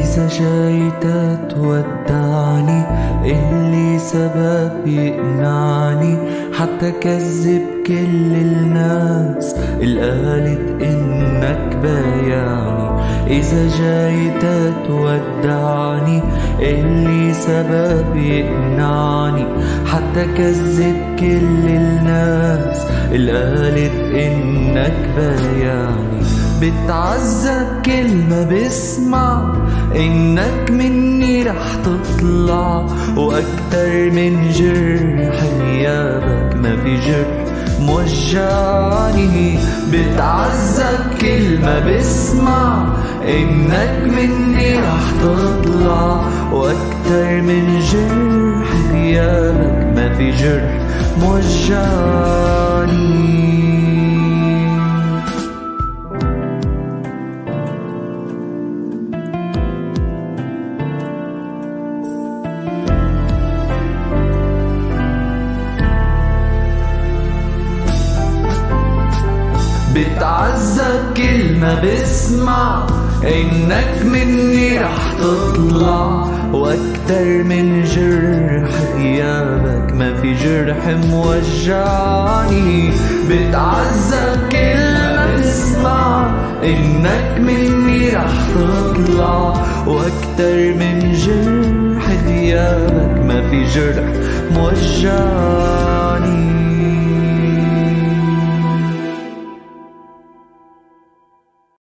جايت تودعني اللي سبب يقنعني حتى كذب كل الناس اللي قالت إنك بايعني إذا جايت تودعني اللي سبب يقنعني حتى كذب كل الناس اللي قالت إنك بايعني بتعذب كل ما بسمع إنك مني رح تطلع وأكتر من جرح غيابك ما في جرح موجعني بتعذب كل ما بسمع إنك مني رح تطلع وأكتر من جرح غيابك ما في جرح موجعني بتعذب كل ما بسمع إنك مني رح تطلع وأكتر من جرح غيابك ما في جرح موجعني. بتعذب كل ما بسمع إنك مني رح تطلع وأكتر من جرح غيابك ما في جرح موجعني.